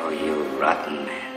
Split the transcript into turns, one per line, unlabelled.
Oh, you rotten man.